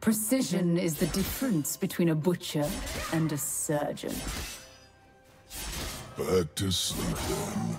Precision is the difference between a butcher and a surgeon. Back to sleep then.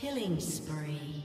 Killing spree.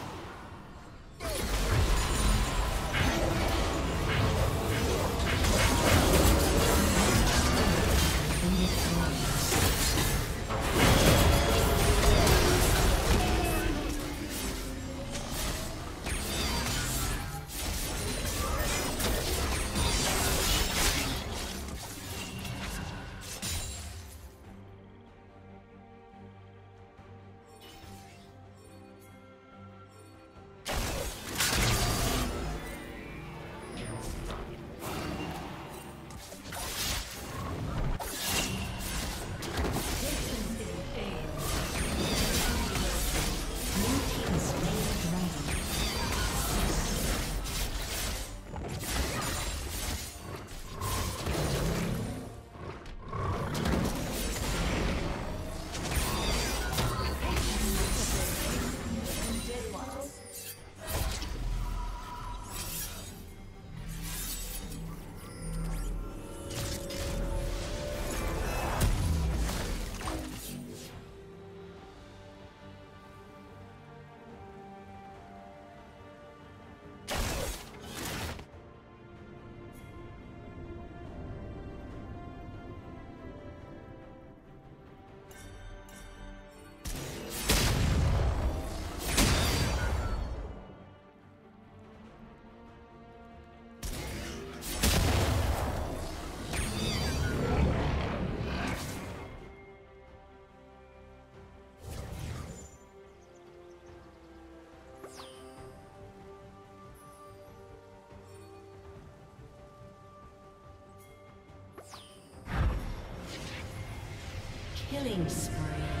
Killing spree.